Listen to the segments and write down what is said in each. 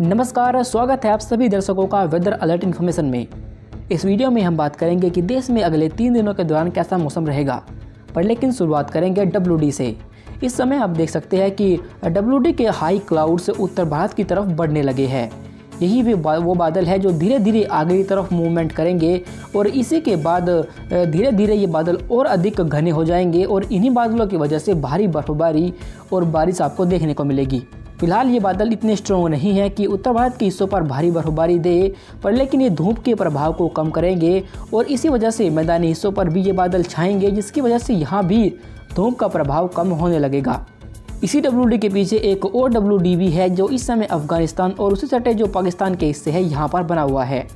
नमस्कार, स्वागत है आप सभी दर्शकों का वेदर अलर्ट इन्फॉर्मेशन में। इस वीडियो में हम बात करेंगे कि देश में अगले तीन दिनों के दौरान कैसा मौसम रहेगा। पर लेकिन शुरुआत करेंगे डब्ल्यू से। इस समय आप देख सकते हैं कि डब्ल्यू के हाई क्लाउड्स उत्तर भारत की तरफ़ बढ़ने लगे हैं। यही भी वो बादल है जो धीरे धीरे आगे की तरफ़ मूवमेंट करेंगे और इसी के बाद धीरे धीरे ये बादल और अधिक घने हो जाएँगे और इन्हीं बादलों की वजह से भारी बर्फबारी और बारिश आपको देखने को मिलेगी। फ़िलहाल ये बादल इतने स्ट्रॉन्ग नहीं है कि उत्तर भारत के हिस्सों पर भारी बर्फबारी दे पर लेकिन ये धूप के प्रभाव को कम करेंगे और इसी वजह से मैदानी हिस्सों पर भी ये बादल छाएँगे, जिसकी वजह से यहाँ भी धूप का प्रभाव कम होने लगेगा। इसी डब्ल्यू के पीछे एक और डब्ल्यू भी है, जो इस समय अफ़गानिस्तान और उसी सटे जो पाकिस्तान के हिस्से है, यहाँ पर बना हुआ है।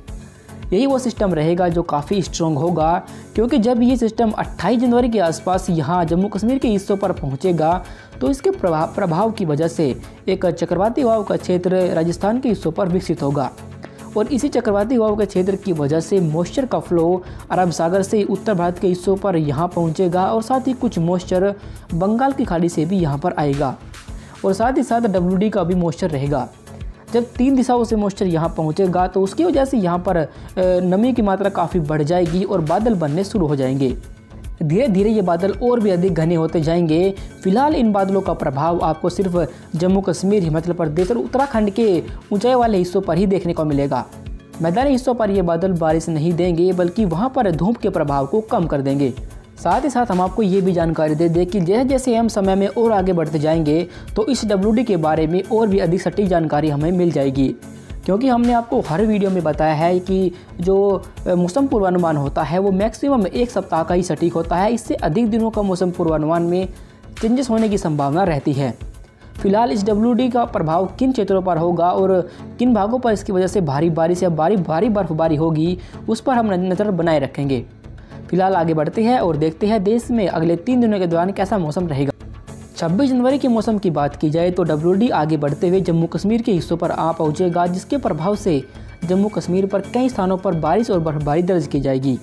यही वो सिस्टम रहेगा जो काफ़ी स्ट्रॉन्ग होगा, क्योंकि जब ये सिस्टम 28 जनवरी के आसपास यहाँ जम्मू कश्मीर के हिस्सों पर पहुँचेगा तो इसके प्रभाव प्रभाव की वजह से एक चक्रवाती वाव का क्षेत्र राजस्थान के हिस्सों पर विकसित होगा। और इसी चक्रवाती हवाओं के क्षेत्र की वजह से मॉइस्चर का फ्लो अरब सागर से उत्तर भारत के हिस्सों पर यहाँ पहुँचेगा और साथ ही कुछ मॉइस्चर बंगाल की खाड़ी से भी यहाँ पर आएगा। और साथ ही साथ डब्ल्यू का भी मॉइस्चर रहेगा। जब तीन दिशाओं से मॉइस्चर यहाँ पहुँचेगा तो उसकी वजह से यहाँ पर नमी की मात्रा काफ़ी बढ़ जाएगी और बादल बनने शुरू हो जाएँगे। धीरे धीरे ये बादल और भी अधिक घने होते जाएँगे। फ़िलहाल इन बादलों का प्रभाव आपको सिर्फ़ जम्मू कश्मीर, हिमाचल प्रदेश और उत्तराखंड के ऊंचाई वाले हिस्सों पर ही देखने को मिलेगा। मैदानी हिस्सों पर ये बादल बारिश नहीं देंगे, बल्कि वहाँ पर धूप के प्रभाव को कम कर देंगे। साथ ही साथ हम आपको ये भी जानकारी दे दें कि जैसे जैसे हम समय में और आगे बढ़ते जाएँगे तो इस डब्ल्यूडी के बारे में और भी अधिक सटीक जानकारी हमें मिल जाएगी। क्योंकि हमने आपको हर वीडियो में बताया है कि जो मौसम पूर्वानुमान होता है वो मैक्सिमम एक सप्ताह का ही सटीक होता है। इससे अधिक दिनों का मौसम पूर्वानुमान में चेंजेस होने की संभावना रहती है। फ़िलहाल इस डब्ल्यू का प्रभाव किन क्षेत्रों पर होगा और किन भागों पर इसकी वजह से भारी बारिश या भारी भारी बर्फबारी होगी, उस पर हम नज़र बनाए रखेंगे। फ़िलहाल आगे बढ़ते हैं और देखते हैं देश में अगले तीन दिनों के दौरान कैसा मौसम रहेगा। 26 जनवरी के मौसम की बात की जाए तो डब्ल्यूडी आगे बढ़ते हुए जम्मू कश्मीर के हिस्सों पर आ पहुंचेगा, जिसके प्रभाव से जम्मू कश्मीर पर कई स्थानों पर बारिश और बर्फबारी दर्ज की जाएगी।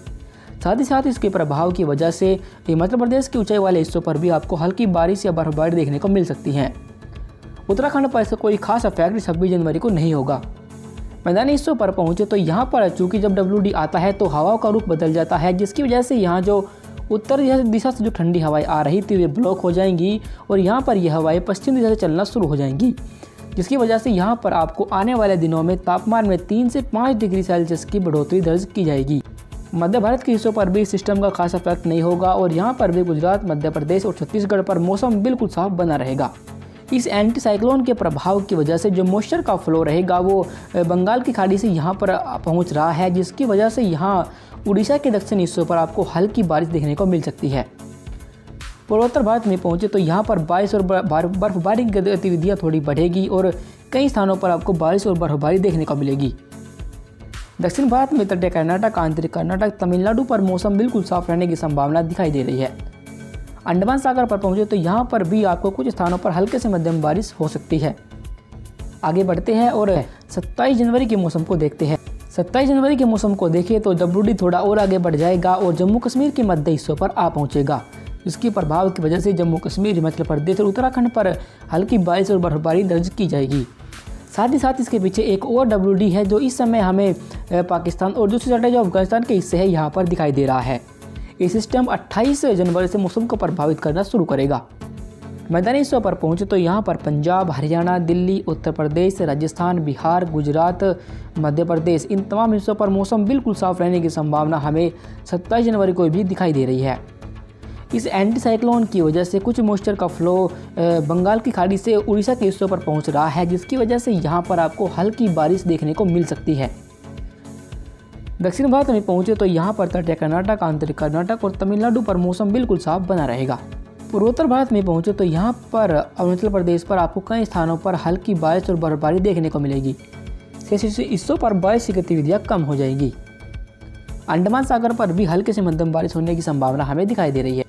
साथ ही साथ इसके प्रभाव की वजह से हिमाचल प्रदेश के ऊंचाई वाले हिस्सों पर भी आपको हल्की बारिश या बर्फबारी देखने को मिल सकती है। उत्तराखंड पर इसका कोई खास इफ़ेक्ट छब्बीस जनवरी को नहीं होगा। मैदानी हिस्सों पर पहुँचे तो यहाँ पर, चूँकि जब डब्ल्यूडी आता है तो हवाओं का रुख बदल जाता है, जिसकी वजह से यहाँ जो उत्तर दिशा से जो ठंडी हवाएँ आ रही थी, वे ब्लॉक हो जाएँगी और यहाँ पर यह हवाएँ पश्चिम दिशा से चलना शुरू हो जाएँगी, जिसकी वजह से यहाँ पर आपको आने वाले दिनों में तापमान में तीन से पाँच डिग्री सेल्सियस की बढ़ोतरी दर्ज की जाएगी। मध्य भारत के हिस्सों पर भी सिस्टम का खास इफ़ेक्ट नहीं होगा और यहाँ पर भी गुजरात, मध्य प्रदेश और छत्तीसगढ़ पर मौसम बिल्कुल साफ़ बना रहेगा। इस एंटी साइक्लोन के प्रभाव की वजह से जो मॉइस्चर का फ्लो रहेगा वो बंगाल की खाड़ी से यहाँ पर पहुँच रहा है, जिसकी वजह से यहाँ उड़ीसा के दक्षिण हिस्सों पर आपको हल्की बारिश देखने को मिल सकती है। पूर्वोत्तर भारत में पहुँचे तो यहाँ पर बारिश और बर्फबारी की गतिविधियाँ थोड़ी बढ़ेगी और कई स्थानों पर आपको बारिश और बर्फबारी देखने को मिलेगी। दक्षिण भारत में तटीय कर्नाटक, आंतरिक कर्नाटक, तमिलनाडु पर मौसम बिल्कुल साफ़ रहने की संभावना दिखाई दे रही है। अंडमान सागर पर पहुँचे तो यहाँ पर भी आपको कुछ स्थानों पर हल्के से मध्यम बारिश हो सकती है। आगे बढ़ते हैं और 27 जनवरी के मौसम को देखते हैं। सत्ताईस जनवरी के मौसम को देखें तो डब्ल्यू थोड़ा और आगे बढ़ जाएगा और जम्मू कश्मीर के मध्य हिस्सों पर आ पहुंचेगा। इसके प्रभाव की वजह से जम्मू कश्मीर, हिमाचल प्रदेश और उत्तराखंड पर हल्की बारिश और बर्फबारी दर्ज की जाएगी। साथ ही साथ इसके पीछे एक और डब्ल्यू है, जो इस समय हमें पाकिस्तान और दूसरी साइड जो अफ़गानिस्तान के हिस्से है, यहाँ पर दिखाई दे रहा है। ये सिस्टम 28 जनवरी से मौसम को प्रभावित करना शुरू करेगा। मैदानी हिस्सों पर पहुँचे तो यहाँ पर पंजाब, हरियाणा, दिल्ली, उत्तर प्रदेश, राजस्थान, बिहार, गुजरात, मध्य प्रदेश, इन तमाम हिस्सों पर मौसम बिल्कुल साफ़ रहने की संभावना हमें सत्ताईस जनवरी को भी दिखाई दे रही है। इस एंटी साइक्लोन की वजह से कुछ मॉइस्चर का फ्लो बंगाल की खाड़ी से उड़ीसा के हिस्सों पर पहुँच रहा है, जिसकी वजह से यहाँ पर आपको हल्की बारिश देखने को मिल सकती है। दक्षिण भारत में पहुँचे तो यहाँ पर तटीय कर्नाटक, आंतरिक कर्नाटक और तमिलनाडु पर मौसम बिल्कुल साफ़ बना रहेगा। पूर्वोत्तर भारत में पहुँचे तो यहाँ पर अरुणाचल प्रदेश पर आपको कई स्थानों पर हल्की बारिश और बर्फबारी देखने को मिलेगी। हिस्सों पर बारिश की गतिविधियाँ कम हो जाएगी। अंडमान सागर पर भी हल्के से मध्यम बारिश होने की संभावना हमें दिखाई दे रही है।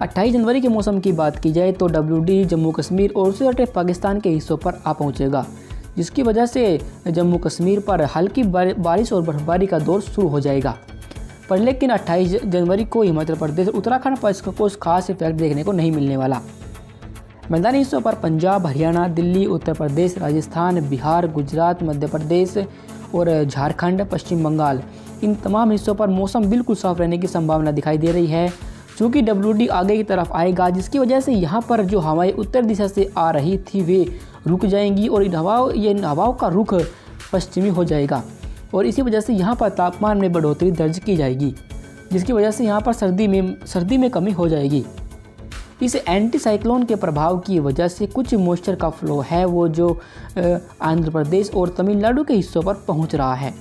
28 जनवरी के मौसम की बात की जाए तो डब्ल्यूडी जम्मू कश्मीर और उससे पाकिस्तान के हिस्सों पर आ पहुंचेगा। जिसकी वजह से जम्मू कश्मीर पर हल्की बारिश और बर्फबारी का दौर शुरू हो जाएगा। पर लेकिन 28 जनवरी को हिमाचल प्रदेश उत्तराखंड पर इसका कोई खास इफ़ेक्ट देखने को नहीं मिलने वाला। मैदानी हिस्सों पर पंजाब, हरियाणा, दिल्ली, उत्तर प्रदेश, राजस्थान, बिहार, गुजरात, मध्य प्रदेश और झारखंड, पश्चिम बंगाल। इन तमाम हिस्सों पर मौसम बिल्कुल साफ़ रहने की संभावना दिखाई दे रही है चूँकि डब्ल्यू आगे की तरफ़ आएगा, जिसकी वजह से यहाँ पर जो हवाएँ उत्तर दिशा से आ रही थी, वे रुक जाएँगी और इन हवाओं, ये इन हवाओं का रुख पश्चिमी हो जाएगा। और इसी वजह से यहाँ पर तापमान में बढ़ोतरी दर्ज की जाएगी, जिसकी वजह से यहाँ पर सर्दी में सर्दी में कमी हो जाएगी। इस एंटी साइक्लोन के प्रभाव की वजह से कुछ मॉइस्चर का फ्लो है, वो जो आंध्र प्रदेश और तमिलनाडु के हिस्सों पर पहुँच रहा है,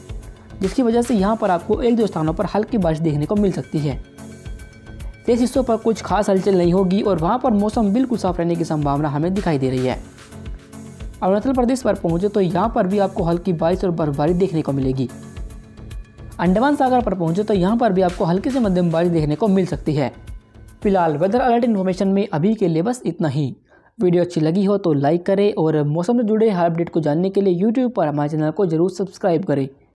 जिसकी वजह से यहाँ पर आपको एक दो स्थानों पर हल्की बारिश देखने को मिल सकती है। शेष हिस्सों पर कुछ खास हलचल नहीं होगी और वहाँ पर मौसम बिल्कुल साफ़ रहने की संभावना हमें दिखाई दे रही है। अरुणाचल प्रदेश पर पहुँचे तो यहाँ पर भी आपको हल्की बारिश और बर्फबारी देखने को मिलेगी। अंडमान सागर पर पहुँचे तो यहाँ पर भी आपको हल्की से मध्यम बारिश देखने को मिल सकती है। फ़िलहाल वेदर अलर्ट इन्फॉर्मेशन में अभी के लिए बस इतना ही। वीडियो अच्छी लगी हो तो लाइक करें और मौसम से जुड़े हर अपडेट को जानने के लिए यूट्यूब पर हमारे चैनल को ज़रूर सब्सक्राइब करें।